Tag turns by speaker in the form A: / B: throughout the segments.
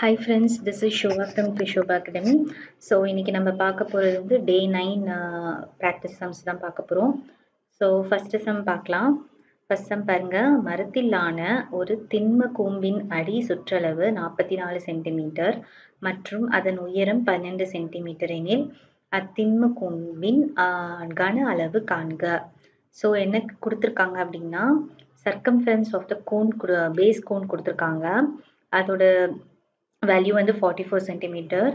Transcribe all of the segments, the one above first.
A: Hi friends this is Shobha from Kishoba academy so இன்றைக்கி நம்ம பார்க்க போகிறது வந்து டே நைன் ப்ராக்டிஸ் சம்ஸ் தான் பார்க்க போகிறோம் ஸோ ஃபஸ்ட்டு சம் பார்க்கலாம். ஃபஸ்ட் சம் பாருங்கள் மரத்திலான ஒரு திண்ம கூம்பின் அடி சுற்றளவு நாற்பத்தி நாலு சென்டிமீட்டர் மற்றும் அதன் உயரம் பன்னெண்டு சென்டிமீட்டர் எனில் அத்திண்ம கூம்பின் கன அளவு காண்க. ஸோ என்ன கொடுத்துருக்காங்க அப்படின்னா circumference of the cone base cone கொடுத்துருக்காங்க. அதோட வேல்யூ வந்து ஃபார்ட்டி ஃபோர் சென்டிமீட்டர்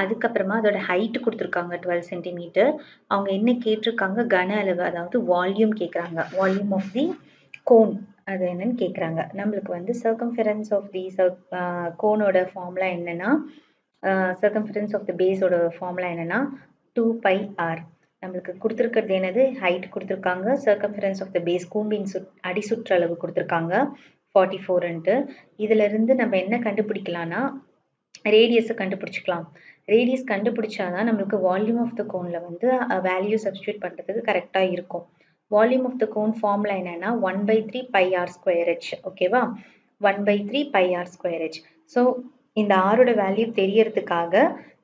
A: அதுக்கப்புறமா அதோட ஹைட்டு கொடுத்துருக்காங்க டுவெல் சென்டிமீட்டர் அவங்க என்ன கேட்டிருக்காங்க? கன அளவு அதாவது வால்யூம் கேட்குறாங்க வால்யூம் ஆஃப் தி கோன் அது என்னன்னு கேட்குறாங்க நம்மளுக்கு வந்து சர்க்கம்ஃபரன்ஸ் ஆஃப் தி சர் கோனோட ஃபார்முலா என்னென்னா சர்க்கம்ஃபரன்ஸ் ஆஃப் த பேஸோட ஃபார்முலா என்னென்னா டூ பை ஆர் நம்மளுக்கு கொடுத்துருக்கிறது என்னது? ஹைட் கொடுத்துருக்காங்க. சர்க்கம்ஃபரன்ஸ் ஆஃப் த பேஸ் கூம்பின் சுட் அடி சுற்றளவு கொடுத்துருக்காங்க ஃபார்ட்டி ஃபோர்ன்ட்டு இதிலிருந்து நம்ம என்ன கண்டுபிடிக்கலாம்னா ரேடியஸை கண்டுபிடிச்சிக்கலாம். ரேடியஸ் கண்டுபிடிச்சாதான் நம்மளுக்கு வால்யூம் ஆஃப் த கோனில் வந்து வேல்யூ சப்ஸ்டியூட் பண்ணுறதுக்கு கரெக்டாக இருக்கும். Volume of the cone formula என்னென்னா one by three pi r square h ஓகேவா one by three pi r square h so இந்த ஆரோட வேல்யூ தெரியறதுக்காக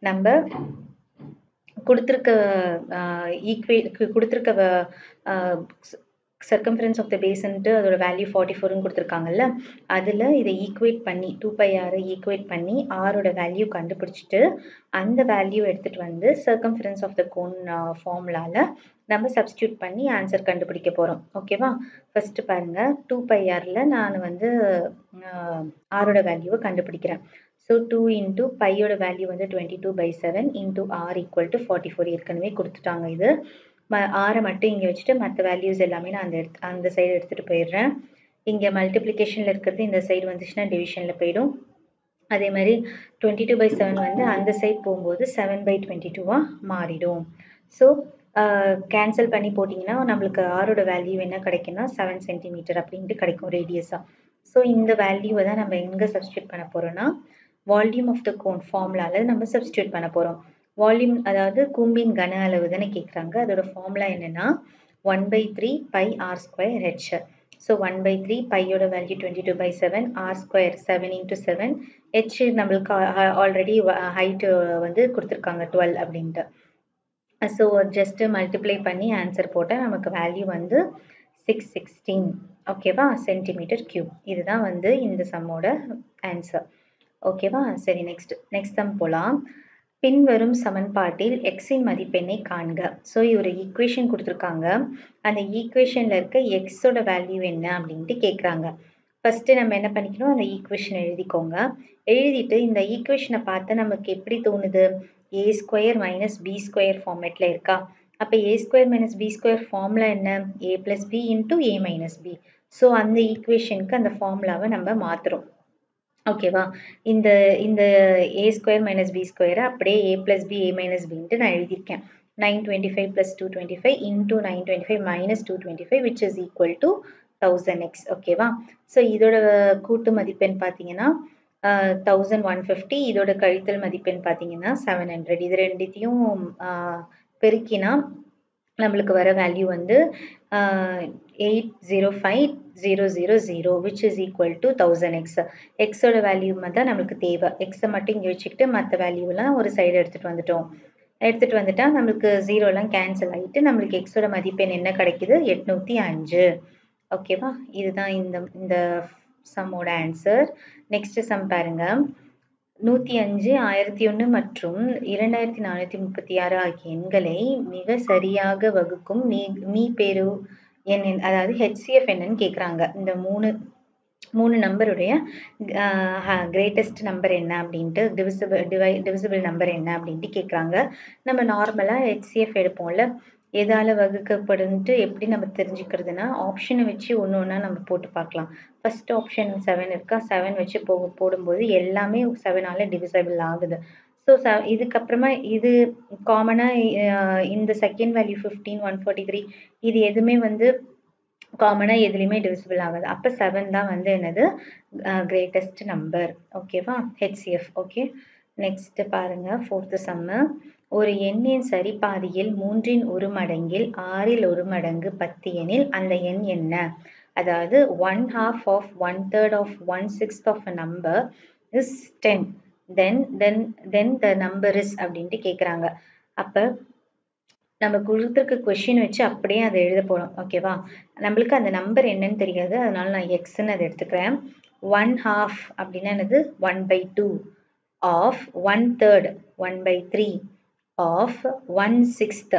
A: நம்ம கொடுத்துருக்க ஈக்குவே கொடுத்துருக்க சர்க்கம்ஃபரன்ஸ் ஆஃப் த பேஸ்ன்ட்டு அதோட வேல்யூ ஃபார்ட்டி ஃபோர்னு கொடுத்துருக்காங்கல்ல அதில் இதை ஈக்குவேட் பண்ணி டூ பை ஆரை ஈக்குவேட் பண்ணி ஆரோட வேல்யூ கண்டுபிடிச்சிட்டு அந்த வேல்யூ எடுத்துகிட்டு வந்து சர்க்கம்ஃபரன்ஸ் ஆஃப் த கோன் ஃபார்முலாவில் நம்ம சப்ஸ்டியூட் பண்ணி ஆன்சர் கண்டுபிடிக்க போகிறோம் ஓகேவா ஃபஸ்ட்டு பாருங்கள் டூ பை ஆரில் நான் வந்து ஆரோட வேல்யூவை கண்டுபிடிக்கிறேன். ஸோ டூ இன்ட்டு பையோட வேல்யூ வந்து twenty two by seven into r equal to forty four ஏற்கனவே கொடுத்துட்டாங்க இது. ஆரை மட்டும் இங்கே வச்சுட்டு மற்ற வேல்யூஸ் எல்லாமே நான் அந்த எடுத்து அந்த சைடு எடுத்துகிட்டு போயிடுறேன். இங்கே மல்டிப்ளிகேஷனில் இருக்கிறது இந்த சைடு வந்துச்சுன்னா டிவிஷனில் போயிடும். அதே மாதிரி டுவெண்ட்டி டூ பை செவன் வந்து அந்த சைட் போகும்போது செவன் பை டுவெண்ட்டி டூவாக மாறிடும். ஸோ கேன்சல் பண்ணி போட்டிங்கன்னா நம்மளுக்கு ஆரோட வேல்யூ என்ன கிடைக்குன்னா செவன் சென்டிமீட்டர் அப்படின்ட்டு கிடைக்கும் ரேடியஸாக ஸோ இந்த வேல்யூவை தான் நம்ம எங்கே சப்ஸ்டியூட் பண்ண போகிறோம்னா வால்யூம் ஆஃப் த கோன் ஃபார்முலாவில் நம்ம சப்ஸ்டியூட் பண்ண போகிறோம் வால்யூம் அதாவது கூம்பின் கன அளவு தானே கேட்குறாங்க அதோட ஃபார்முலா என்னென்னா one by three pi r square h so one by three பையோட value twenty two by seven r square seven into seven h நம்மளுக்கு ஆல்ரெடி ஹைட்டு வந்து கொடுத்துருக்காங்க டுவெல் அப்படின்ட்டு. ஸோ ஜஸ்ட்டு மல்டிப்ளை பண்ணி ஆன்சர் போட்டால் நமக்கு வேல்யூ வந்து சிக்ஸ் சிக்ஸ்டீன் ஓகேவா சென்டிமீட்டர் கியூப் இதுதான் வந்து இந்த சம்மோட ஆன்சர் ஓகேவா சரி நெக்ஸ்ட் நெக்ஸ்ட் சம் போகலாம் பின்வரும் சமன்பாட்டில் எக்ஸின் மதிப்பெண்ணை காண்க. ஸோ ஒரு ஈக்குவேஷன் கொடுத்துருக்காங்க. அந்த ஈக்குவேஷனில் இருக்க எக்ஸோட வேல்யூ என்ன அப்படின்ட்டு கேட்குறாங்க ஃபஸ்ட்டு நம்ம என்ன பண்ணிக்கணும்? அந்த ஈக்குவேஷன் எழுதிக்கோங்க. எழுதிட்டு இந்த ஈக்குவேஷனை பார்த்து நமக்கு எப்படி தோணுது? A square minus B square ஃபார்மேட்டில் இருக்கா? அப்போ A square minus B square formula என்ன? A plus B into A minus B so அந்த ஈக்குவேஷனுக்கு அந்த ஃபார்முலாவை நம்ம மாற்றுறோம் ஓகேவா இந்த இந்த ஏ ஸ்கொயர் மைனஸ் பி ஸ்கொயரை அப்படியே A plus B A minus பின்ட்டு நான் எழுதியிருக்கேன். Nine twenty five plus two twenty five into nine twenty five minus two twenty five which is equal to thousand x ஓகேவா ஸோ இதோட கூட்டு மதிப்பெண் பார்த்தீங்கன்னா தௌசண்ட் ஒன் ஃபிஃப்டி இதோட கழித்தல் மதிப்பெண் பார்த்தீங்கன்னா செவன் ஹண்ட்ரட் இது ரெண்டுத்தையும் பெருக்கினா நம்மளுக்கு வர வேல்யூ வந்து eight zero five zero zero zero which is equal to thousand x எக்ஸோட வேல்யூ தான் நம்மளுக்கு தேவை. எக்ஸை மட்டும் இங்கே வச்சுக்கிட்டு மற்ற வேல்யூலாம் ஒரு சைடு எடுத்துகிட்டு வந்துட்டோம். எடுத்துகிட்டு வந்துட்டால் நம்மளுக்கு ஜீரோலாம் கேன்சல் ஆகிட்டு நம்மளுக்கு எக்ஸோட மதிப்பெண் என்ன கிடைக்குது? எட்நூற்றி அஞ்சு. ஓகேவா இதுதான் இந்த இந்த சம்மோட ஆன்சர் நெக்ஸ்ட்டு சம் பாருங்கள் நூற்றி அஞ்சு ஆயிரத்தி ஒன்று மற்றும் இரண்டாயிரத்தி நானூற்றி முப்பத்தி ஆறு ஆகிய எண்களை மிக சரியாக வகுக்கும் மீ மீ பேரு என் அதாவது ஹெச்சிஎஃப் என்னன்னு கேட்குறாங்க இந்த மூணு மூணு நம்பருடைய கிரேட்டஸ்ட் நம்பர் என்ன அப்படின்ட்டு டிவிசிபிள் டிவை டிவிசிபிள் நம்பர் என்ன அப்படின்ட்டு கேட்குறாங்க நம்ம நார்மலாக ஹெச்சிஎஃப் எடுப்போம்ல. எதால் வகுக்கப்படுன்ட்டு எப்படி நம்ம தெரிஞ்சுக்கிறதுனா ஆப்ஷனை வச்சு ஒன்று ஒன்றா நம்ம போட்டு பார்க்கலாம். ஃபஸ்ட் ஆப்ஷன் செவன் இருக்கா? செவன் வச்சு போ போடும்போது எல்லாமே செவனால் டிவிசபிள் ஆகுது. ஸோ ச இதுக்கப்புறமா இது காமனாக இந்த second value fifteen one forty three இது எதுவுமே வந்து காமனாக எதுலேயுமே டிவிசிபிள் ஆகாது. அப்போ செவன் தான் வந்து என்னது? கிரேட்டஸ்ட் நம்பர் ஓகேவா ஹெச்சிஎஃப் ஓகே நெக்ஸ்ட்டு பாருங்கள் ஃபோர்த்து சம்மு ஒரு எண்ணின் சரிபாதியில் மூன்றின் ஒரு மடங்கில் ஆறில் ஒரு மடங்கு பத்து எனில் அந்த எண் என்ன? அதாவது one half of one third of one sixth of a number is ten then then then the number is அப்படின்ட்டு கேட்குறாங்க அப்போ நம்ம கொடுத்துருக்க கொஷின் வச்சு அப்படியே அதை எழுத போகிறோம் ஓகேவா நம்மளுக்கு அந்த நம்பர் என்னன்னு தெரியாது. அதனால நான் எக்ஸ்ன்னு அதை எடுத்துக்கிறேன். ஒன் ஹாஃப் அப்படின்னா என்னது? One by two of one third one by three of one sixth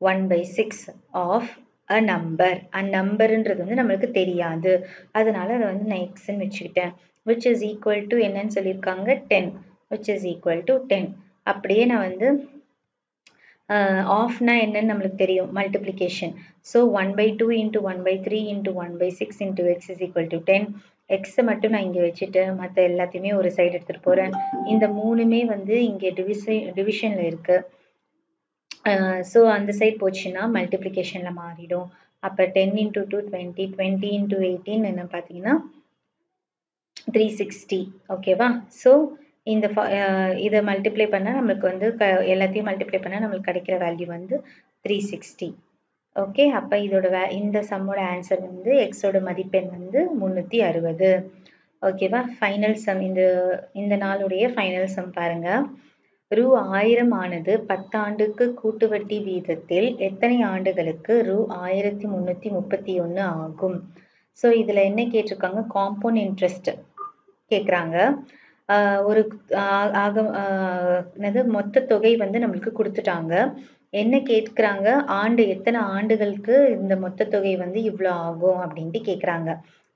A: one by six of a number a நம்பருன்றது வந்து நம்மளுக்கு தெரியாது. அதனால அதை வந்து நான் எக்ஸ்ன்னு வச்சுக்கிட்டேன். விச் இஸ் ஈக்குவல் டு என்னன்னு சொல்லியிருக்காங்க? Ten which is equal to ten அப்படியே நான் வந்து ஆஃப்னா என்னன்னு நம்மளுக்கு தெரியும். Multiplication so one by two into one by three into one by six into x is equal to ten எக்ஸை மட்டும் நான் இங்கே வச்சுட்டு மற்ற எல்லாத்தையுமே ஒரு சைடு எடுத்துகிட்டு போகிறேன் இந்த மூணுமே வந்து இங்கே டிவிஷன் டிவிஷனில் இருக்குது ஸோ அந்த சைட் போச்சுன்னா மல்டிப்ளிகேஷனில் மாறிடும். அப்போ ten into two twenty twenty into eighteen என்ன பார்த்தீங்கன்னா த்ரீ சிக்ஸ்டி ஓகேவா ஸோ இந்த இதை மல்டிப்ளை பண்ணால் நம்மளுக்கு வந்து க எல்லாத்தையும் மல்டிப்ளை பண்ணால் நம்மளுக்கு கிடைக்கிற வேல்யூ வந்து த்ரீ சிக்ஸ்டி ஓகே அப்போ இதோட வே இந்த சம்மோட ஆன்சர் வந்து எக்ஸோட மதிப்பெண் வந்து முந்நூற்றி அறுபது. ஓகேவா ஃபைனல் சம் இந்த இந்த நாளுடைய ஃபைனல் சம் பாருங்கள் ரூ ஆயிரம் ஆனது பத்தாண்டுக்கு கூட்டு வட்டி வீதத்தில் எத்தனை ஆண்டுகளுக்கு? ரூ ஆயிரத்தி முந்நூற்றி முப்பத்தி ஒன்று ஆகும். ஸோ இதில் என்ன கேட்டிருக்காங்க? காம்பவுண்ட் இன்ட்ரெஸ்ட் கேட்குறாங்க ஒரு ஆக என்னது மொத்த தொகை வந்து நம்மளுக்கு கொடுத்துட்டாங்க. என்ன கேட்குறாங்க? ஆண்டு எத்தனை ஆண்டுகளுக்கு இந்த மொத்த தொகை வந்து இவ்வளோ ஆகும் அப்படின்ட்டு கேட்குறாங்க.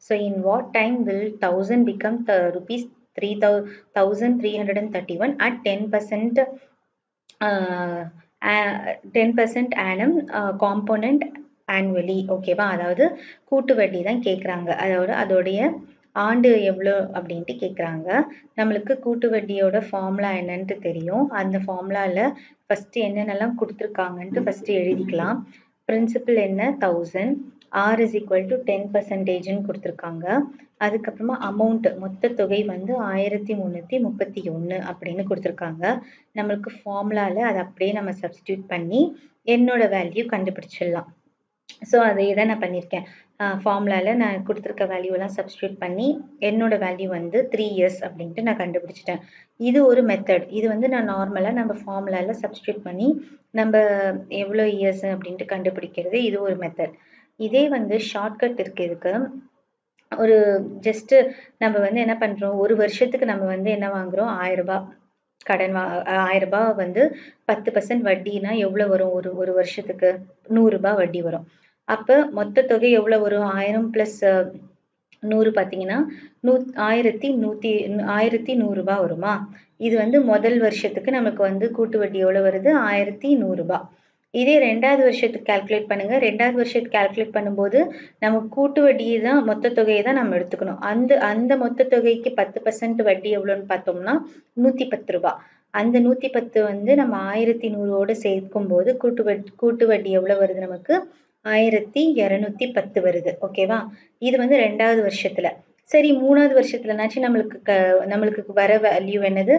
A: So in what time will thousand become the rupees three thou thousand three hundred and thirty one at ten percent ten percent annum compound annually ஓகேவா அதாவது கூட்டு வட்டி தான் கேட்குறாங்க. அதாவது அதோடைய ஆண்டு எவ்வளோ அப்படின்ட்டு கேட்குறாங்க நம்மளுக்கு கூட்டு வட்டியோட ஃபார்முலா என்னன்ட்டு தெரியும். அந்த ஃபார்முலாவில் ஃபஸ்ட்டு என்னென்னலாம் கொடுத்துருக்காங்கன்ட்டு ஃபஸ்ட்டு எழுதிக்கலாம். பிரின்சிபல் என்ன? Thousand r is equal to ten பர்சன்டேஜ்னு கொடுத்துருக்காங்க. அதுக்கப்புறமா அமௌண்ட் மொத்த தொகை வந்து ஆயிரத்தி முந்நூற்றி முப்பத்தி ஒன்று அப்படின்னு கொடுத்துருக்காங்க. நம்மளுக்கு ஃபார்முலாவில் அதை அப்படியே நம்ம சப்ஸ்டியூட் பண்ணி என்னோட வேல்யூ கண்டுபிடிச்சிடலாம். ஸோ அதை தான் நான் பண்ணியிருக்கேன். ஃபார்முலாவில் நான் கொடுத்துருக்க வேல்யூவெல்லாம் சப்ஸ்டியூட் பண்ணி என்னோட வேல்யூ வந்து த்ரீ இயர்ஸ் அப்படின்ட்டு நான் கண்டுபிடிச்சிட்டேன். இது ஒரு மெத்தட் இது வந்து நான் நார்மலாக நம்ம ஃபார்முலாவில் சப்ஸ்டியூட் பண்ணி நம்ம எவ்வளோ இயர்ஸ் அப்படின்ட்டு கண்டுபிடிக்கிறது இது ஒரு மெத்தட் இதே வந்து ஷார்ட்கட் இருக்குது இதுக்கு. ஒரு ஜஸ்ட்டு நம்ம வந்து என்ன பண்ணுறோம் ஒரு வருஷத்துக்கு நம்ம வந்து என்ன வாங்குகிறோம் ஆயிரரூபா கடன் வா ஆயிரரூபா வந்து பத்து பர்சன்ட் வட்டினா எவ்வளோ வரும்? ஒரு ஒரு வருஷத்துக்கு நூறுரூபா வட்டி வரும். அப்போ மொத்த தொகை எவ்வளோ வரும்? ஆயிரம் ப்ளஸ் நூறு பார்த்தீங்கன்னா நூ ஆயிரத்தி நூற்றி ஆயிரத்தி நூறுரூபா வருமா? இது வந்து முதல் வருஷத்துக்கு நமக்கு வந்து கூட்டு வட்டி எவ்வளோ வருது? ஆயிரத்தி நூறுரூபா இதே ரெண்டாவது வருஷத்துக்கு கால்குலேட் பண்ணுங்கள் ரெண்டாவது வருஷத்துக்கு கால்குலேட் பண்ணும்போது நம்ம கூட்டு வட்டியை தான் மொத்த தொகையை தான் நம்ம எடுத்துக்கணும். அந்த அந்த மொத்த தொகைக்கு பத்து பர்சன்ட் வட்டி எவ்வளோன்னு பார்த்தோம்னா நூற்றி பத்து ரூபா. அந்த நூற்றி பத்து வந்து நம்ம ஆயிரத்தி நூறோடு சேர்க்கும் போது கூட்டு வட்டி கூட்டு வட்டி எவ்வளோ வருது நமக்கு? ஆயிரத்தி இரநூத்தி பத்து வருது. ஓகேவா இது வந்து ரெண்டாவது வருஷத்துல. சரி மூணாவது வருஷத்துலனாச்சும் நம்மளுக்கு க நம்மளுக்கு வர வேல்யூ என்னது?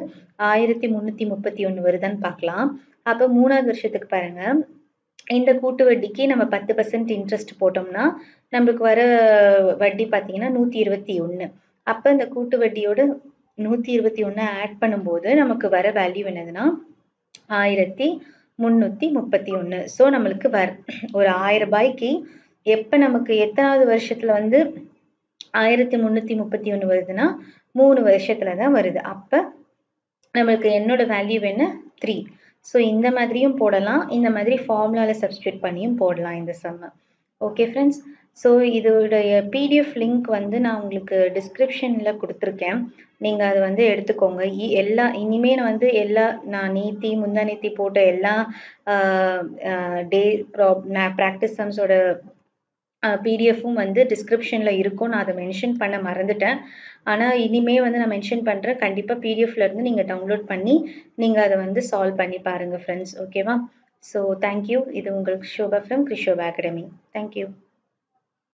A: ஆயிரத்தி முந்நூற்றி முப்பத்தி ஒன்று வருதான்னு பார்க்கலாம் அப்போ மூணாவது வருஷத்துக்கு பாருங்க. இந்த கூட்டு வட்டிக்கு நம்ம பத்து பர்சன்ட் இன்ட்ரெஸ்ட் போட்டோம்னா நம்மளுக்கு வர வட்டி பார்த்தீங்கன்னா நூற்றி இருபத்தி ஒன்று அப்போ இந்த கூட்டு வட்டியோட நூற்றி இருபத்தி ஒன்று ஆட் பண்ணும்போது நமக்கு வர வேல்யூ என்னதுன்னா ஆயிரத்தி முந்நூற்றி முப்பத்தி ஒன்று ஸோ நம்மளுக்கு வர் ஒரு ஆயிரம் ரூபாய்க்கு எப்போ நமக்கு எத்தனாவது வருஷத்தில் வந்து ஆயிரத்தி முந்நூற்றி முப்பத்தி ஒன்று வருதுன்னா மூணு வருஷத்துல தான் வருது. அப்போ நம்மளுக்கு என்னோட வேல்யூ என்ன? த்ரீ ஸோ இந்த மாதிரியும் போடலாம். இந்த மாதிரி ஃபார்முலாவில் சப்ஸ்டியூட் பண்ணியும் போடலாம் இந்த சம்ம ஓகே ஃப்ரெண்ட்ஸ் ஸோ இதோடைய பிடிஎஃப் லிங்க் வந்து நான் உங்களுக்கு டிஸ்கிரிப்ஷனில் கொடுத்துருக்கேன். நீங்கள் அதை வந்து எடுத்துக்கோங்க. எல்லா இனிமேல் நான் வந்து எல்லா நான் நீத்தி முந்தா நீத்தி போட்ட எல்லா டே ப்ராப் ப்ராக்டிஸ் சம்ஸோட பிடிஎஃப்பும் வந்து டிஸ்கிரிப்ஷனில் இருக்கும். நான் அதை மென்ஷன் பண்ண மறந்துட்டேன். ஆனால் இனிமே வந்து நான் மென்ஷன் பண்ணுறேன் கண்டிப்பாக பிடிஎஃப்ல இருந்து நீங்கள் டவுன்லோட் பண்ணி நீங்கள் அதை வந்து சால்வ் பண்ணி பாருங்கள் ஃப்ரெண்ட்ஸ் ஓகேவா ஸோ தேங்க்யூ இது உங்களுக்கு Shobha from Krishoba academy. Thank you